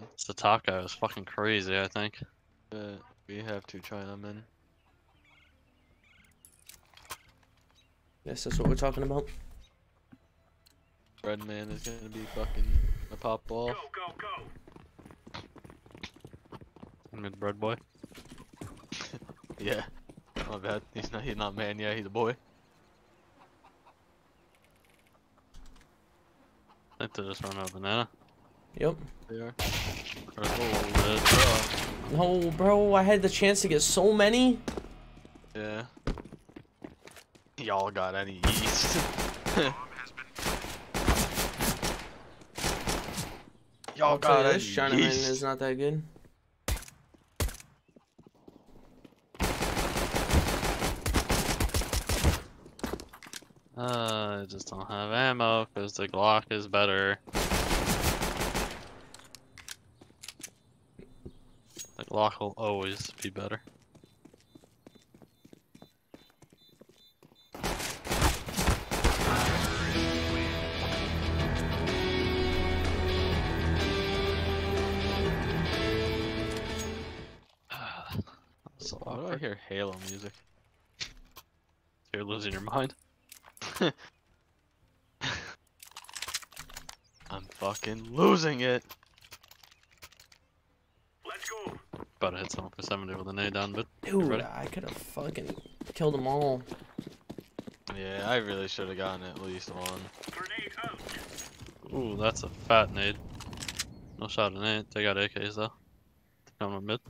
man. Sataka is fucking crazy, I think. Uh, we have two Chinamen. Yes, that's what we're talking about. Red man is gonna be fucking a pop ball. Go go go! And bread boy. Yeah. My bad. He's not. He's not man. Yeah, he's a boy. I think they're just run out of banana. Yep. They are. Or oh, No, bro, I had the chance to get so many. Yeah. Y'all got any yeast? Y'all I'll tell got you any this, Chinaman yeast? is not that good. Uh, I just don't have ammo because the Glock is better. The Glock will always be better. so Why do I hear Halo music? You're losing your mind. I'm fucking losing it. About to hit someone for 70 with an A down, but Dude. I could have fucking killed them all. Yeah, I really should have gotten at least one. Ooh, that's a fat nade. No shot in it. They got AKs though. Coming mid.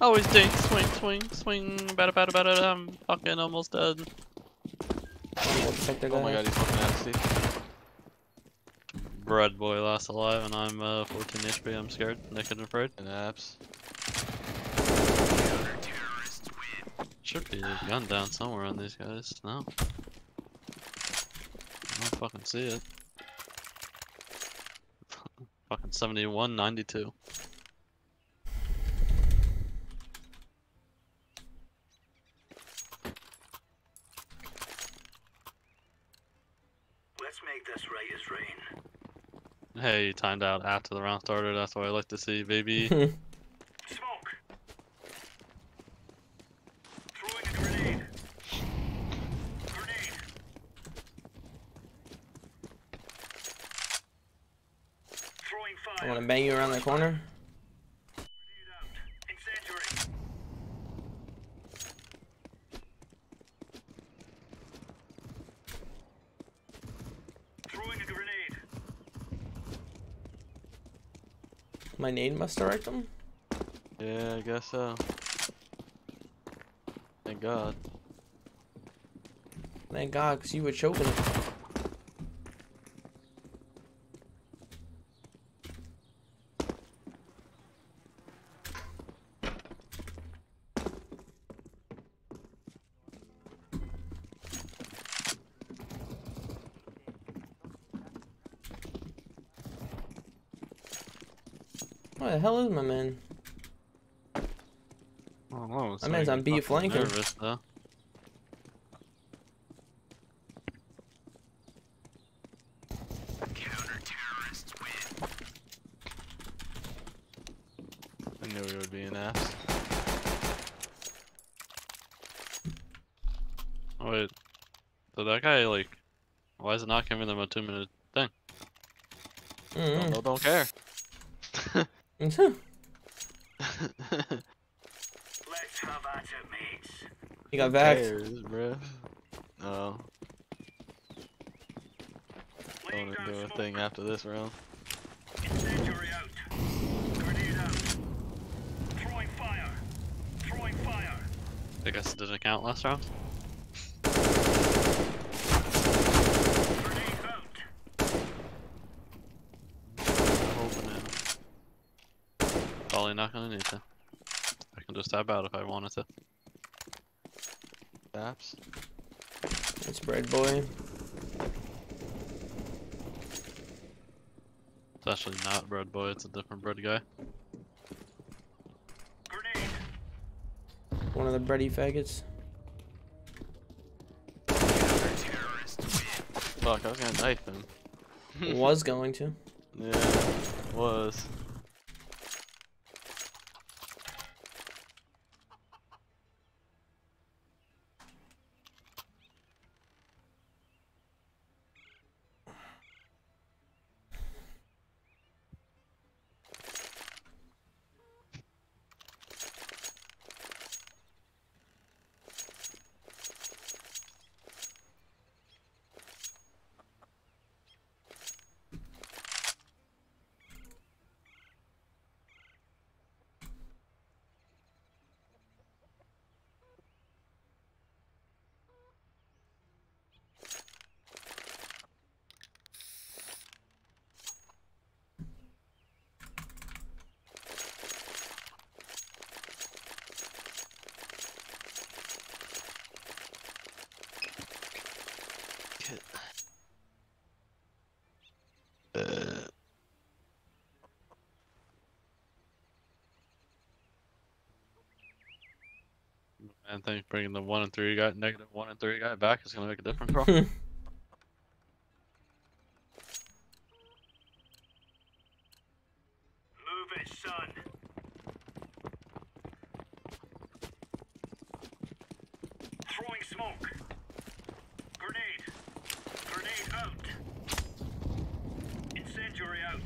Oh, Always dink, swing, swing, swing. Bada bada bada. I'm fucking almost dead. What the fuck they're Oh my god, he's fucking nasty. Bread boy last alive, and I'm uh, 14 HP. I'm scared, naked and afraid. And apps. Should be a gun down somewhere on these guys. No. I don't fucking see it. fucking 71, 92. Let's make this right as rain. Hey, you timed out after the round started. That's what I like to see, baby. Smoke. Throwing a grenade. Grenade. Throwing I fire. want to bang you around the corner. Grenade out. Incendiary. Throwing a grenade. My nade must direct them. Yeah, I guess so. Thank God. Thank God, because you were choking it. Where the hell is my man? I don't know. That man's on B flanking. Nervous, though. I knew he would be an ass. Oh, wait. So that guy, like, why is it not giving them a two minute thing? Don't Mm don't care. Let's have at it, mates. he got Who back. cares, bruh? Oh, Laying don't down do a thing after this round. Incendiary out. Grenade out. Throwing fire. Throwing fire. I guess it didn't count last round. Grenade out. Open it. Probably not gonna need to. I can just tap out if I wanted to. Apps. It's bread boy. It's actually not bread boy, it's a different bread guy. Grenade. One of the bready faggots. Fuck, I was gonna knife him. Was going to. Yeah. Was. Uh, I think bringing the one and three guy, negative one and three guy back is gonna make a difference, bro. Move it, son. Throwing smoke. Grenade. Grenade out. Incendiary out.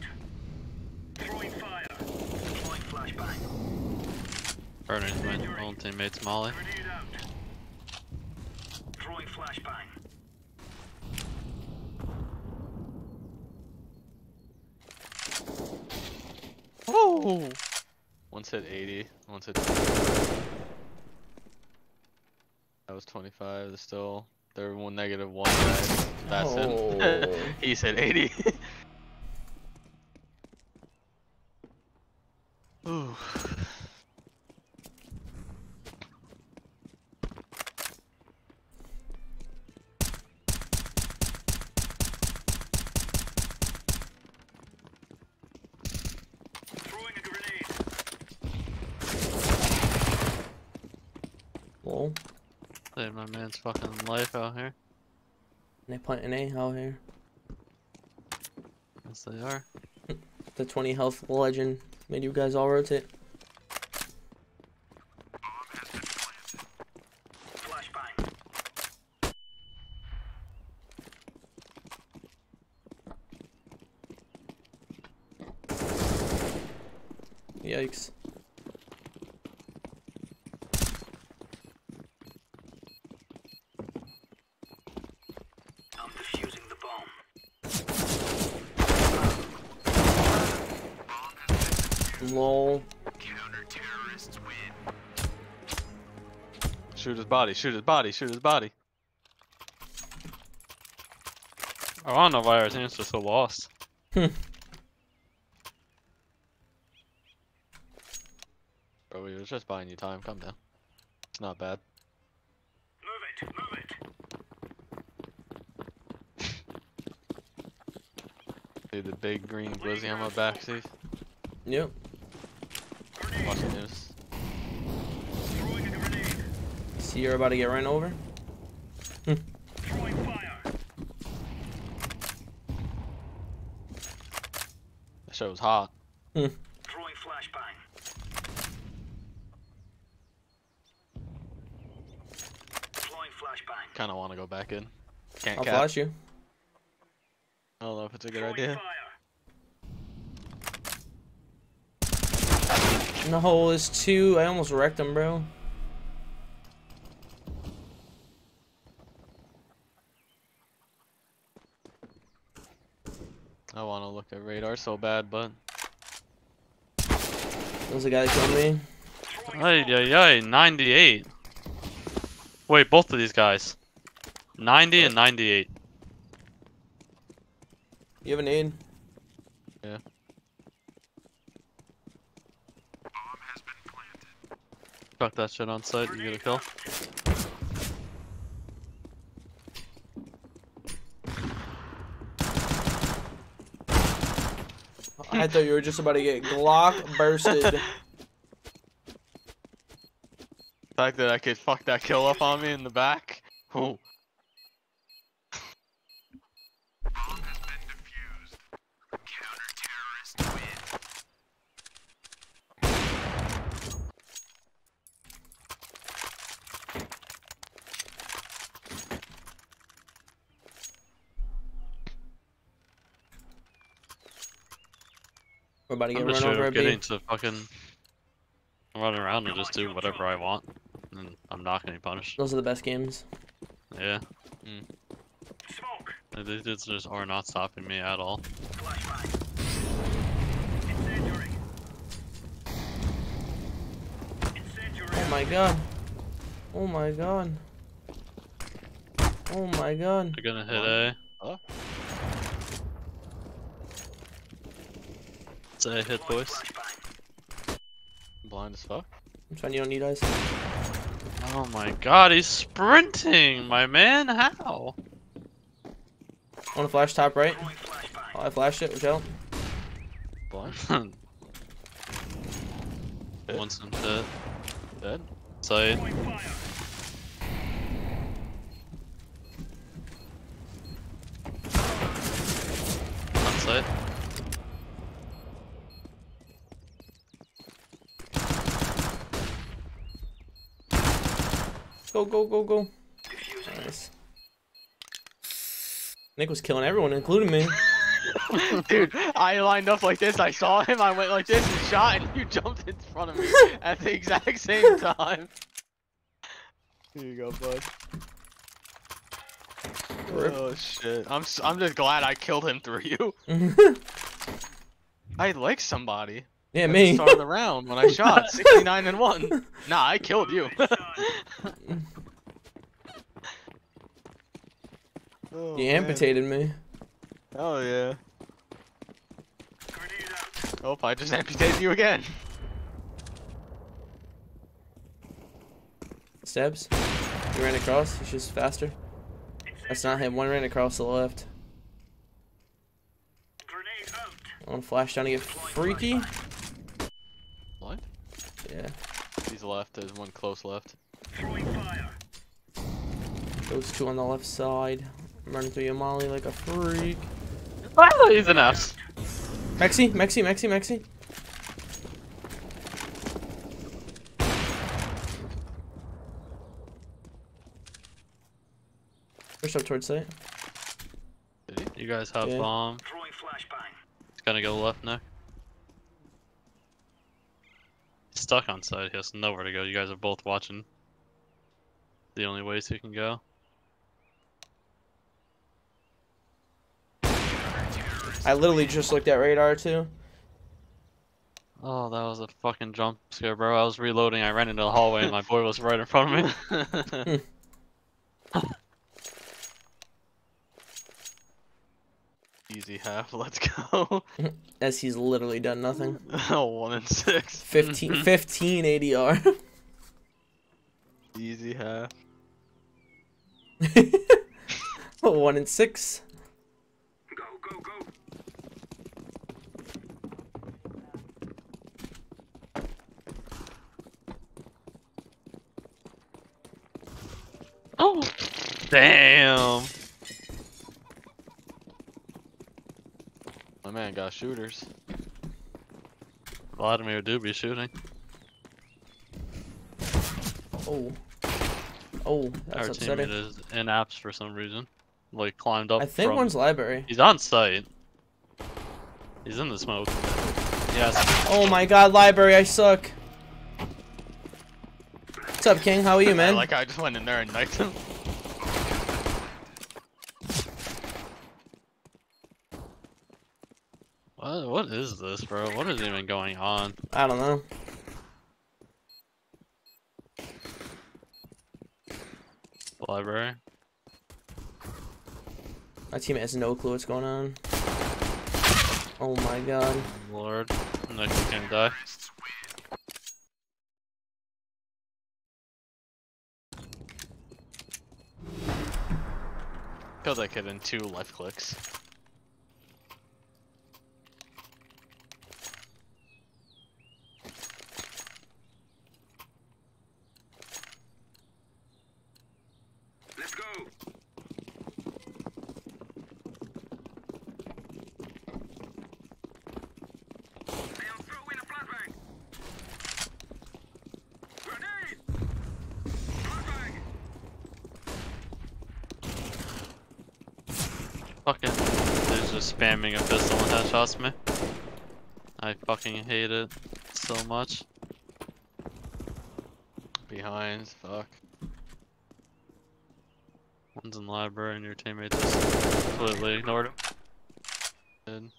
Throwing fire. Throwing flashbang. Burner's my own teammate's Molly. Throwing flashbang. Oh! One said 80, one said. That was 25. There's still. There were one negative one guy. That's Oh. him. he said 80. Ooh. Throwing a grenade. Lol. Save my man's fucking life out here. They planting A out here. Yes, they are. The 20 health legend made you guys all rotate. Yikes. I'm defusing the bomb. Lol. Shoot his body, shoot his body, shoot his body. Oh, I don't know why our team's just so lost. Bro, we were just buying you time. Calm down. It's not bad. Move it, move it. See the big green glizzy on my back, see? Yep. Grenade. Watch the news. Throwing a grenade. See you're about to get run over? Hmm. That show was hot. Throwing flashbang. Deploying flashbang. Kinda wanna go back in. Can't I'll cap. flash you. I don't know if it's a good Throwing idea. fire. No, it's two. I almost wrecked him, bro. I wanna look at radar so bad, but There's a guy that killed me. Ay, ay, ay, 98. Wait, both of these guys. 90 and 98. You have an aid? Fuck that shit on site, you get a kill. I thought you were just about to get Glock bursted. the fact that I could fuck that kill up on me in the back. Oh, We're about to get I'm run just over sure at getting B. to fucking run around and just do whatever I want, and I'm not getting punished. Those are the best games. Yeah, Smoke. these dudes just are not stopping me at all. Flashbang. Incendiary. Incendiary. Oh my god. Oh my god. Oh my god. They're gonna hit A. Huh? It's A hit, boys. Blind as fuck. I'm trying you don't need eyes. Oh my god, he's sprinting, my man. How? I want to flash top right. Oh, I flashed it. Watch out. Blind. Once in hit. Dead. Sight. Throwing fire. On sight. Go, go, go, go. Nice. Nick was killing everyone, including me. Dude, I lined up like this. I saw him. I went like this and shot, and you jumped in front of me at the exact same time. Here you go, bud. Rip. Oh shit! I'm s- I'm just glad I killed him through you. I like somebody. Yeah, At the me. start of the round when I shot 69 and one. Nah, I killed you. oh, You man. amputated me. Oh yeah. Grenade out. Oh, I just amputated you again. Steps. You ran across. He's just faster. That's not him. One ran across to the left. Grenade out. I want to flash down to get freaky. What? Yeah. He's left. There's one close left. Fire. Those two on the left side. I'm running through your molly like a freak. Oh, he's an F. Mexi, Mexi, Mexi, Mexi. Push up towards site. You guys have Yeah. Um, bomb. It's gonna go left now. He's stuck on side. He has nowhere to go. You guys are both watching. The only ways he can go. I literally just looked at radar too. Oh, that was a fucking jump scare, bro. I was reloading. I ran into the hallway and my boy was right in front of me. Easy half. Let's go. As he's literally done nothing. oh, one and six. 15, 15 ADR. Easy half. Oh, one and six. Go, go, go. oh, damn. Man got shooters. Vladimir do be shooting. Oh. Oh, that's Our upsetting. teammate is in apps for some reason. Like climbed up. I think from... one's library. He's on site. He's in the smoke. Yes. Oh my god, library, I suck. What's up, King? How are you, I man? like I just went in there and knifed him. What? Is this, bro? What is even going on? I don't know. Library. My team has no clue what's going on. Oh my god. Lord. I'm next can die. Killed that kid in two left clicks. Let's go. I am throwing a flashbang. Grenade. Flashbang. Fucking. They're just spamming a pistol and headshots me. I fucking hate it so much. Behind, fuck. One's in the library and your teammate just completely ignored him.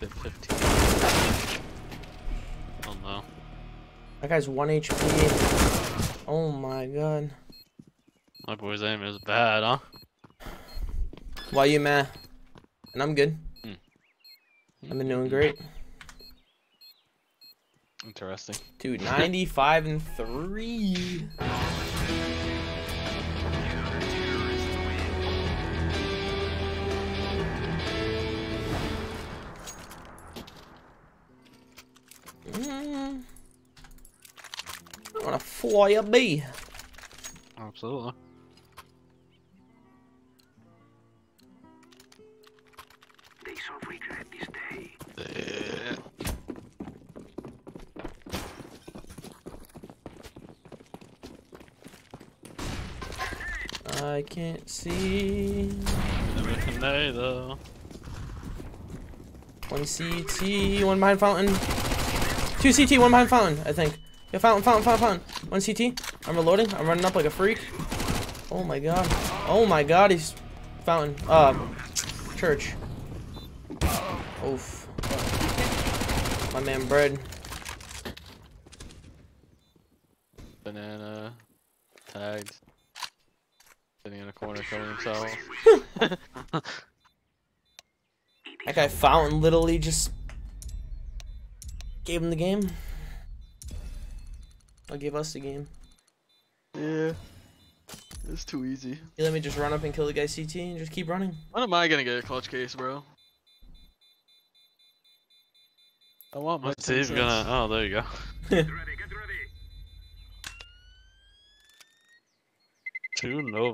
Did 15. Oh no. That guy's 1 HP. Oh my god. My boy's aim is bad, huh? Why you mad? And I'm good. I've been doing great. Interesting. Dude, 95 and 3. Mm. I wanna fly a bee. Absolutely. I can't see. Never can they though. One CT, one behind fountain. Two CT, one behind fountain, I think. Yeah, fountain, fountain, fountain, fountain. One CT. I'm reloading. I'm running up like a freak. Oh my god. Oh my god, he's fountain. Uh, church. Oof. My man, bread. Banana. Tagged. Sitting in a corner killing himself. That guy fountain literally just gave him the game. Or gave us the game. Yeah. It's too easy. You let me just run up and kill the guy CT and just keep running. When am I gonna get a clutch case, bro? I want my What's Steve 10 gonna? Oh, there you go. Get ready, get ready. Two no